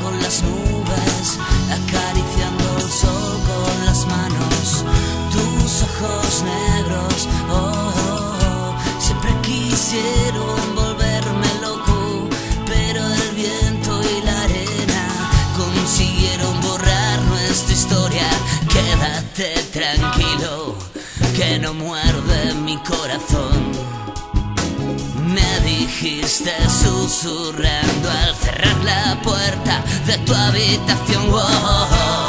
con las nubes, acariciando el sol con las manos, tus ojos negros, oh, oh, oh. siempre quisieron volverme loco, pero el viento y la arena consiguieron borrar nuestra historia, quédate tranquilo, que no muerde mi corazón. Me dijiste susurrando al cerrar la puerta de tu habitación.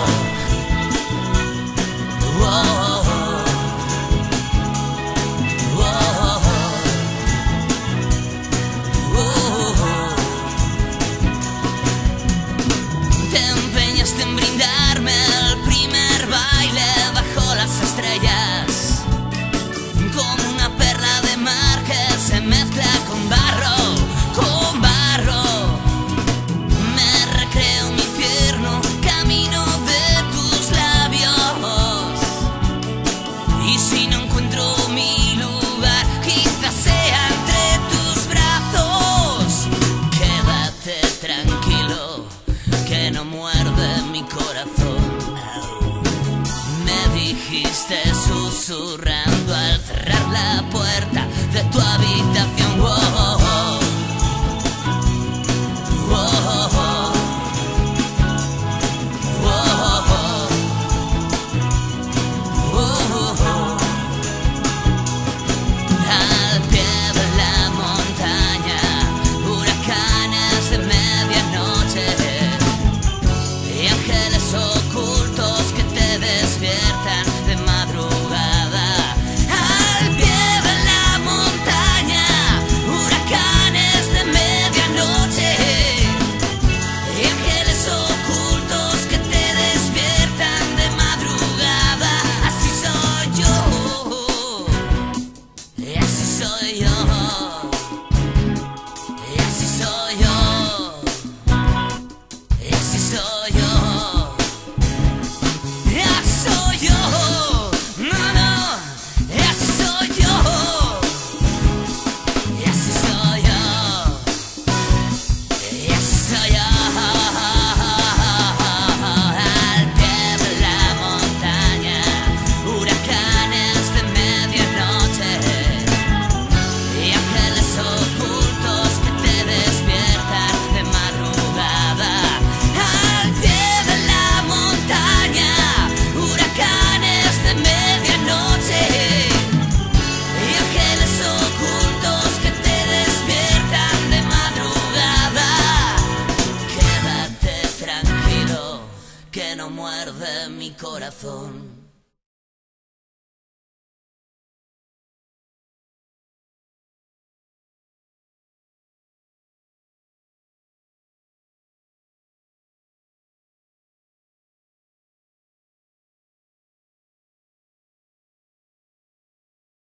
No muerde mi corazón.